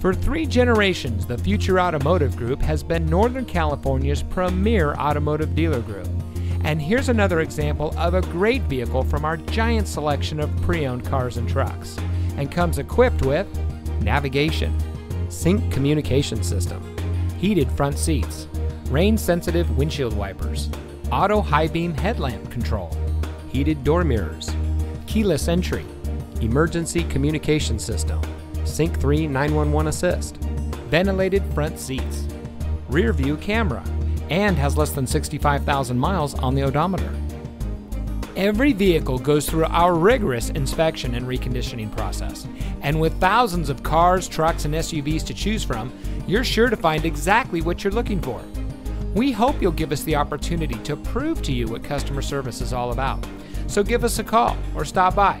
For three generations, the Future Automotive Group has been Northern California's premier automotive dealer group. And here's another example of a great vehicle from our giant selection of pre owned cars and trucks. And comes equipped with navigation, sync communication system, heated front seats, rain sensitive windshield wipers, auto high beam headlamp control, heated door mirrors, keyless entry, emergency communication system, Sync 3 911 assist, ventilated front seats, rear view camera, and has less than 65,000 miles on the odometer. Every vehicle goes through our rigorous inspection and reconditioning process. And with thousands of cars, trucks, and SUVs to choose from, you're sure to find exactly what you're looking for. We hope you'll give us the opportunity to prove to you what customer service is all about. So give us a call or stop by.